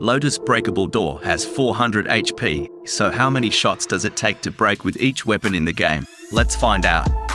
Lotus Breakable Door has 400 HP, so how many shots does it take to break with each weapon in the game? Let's find out.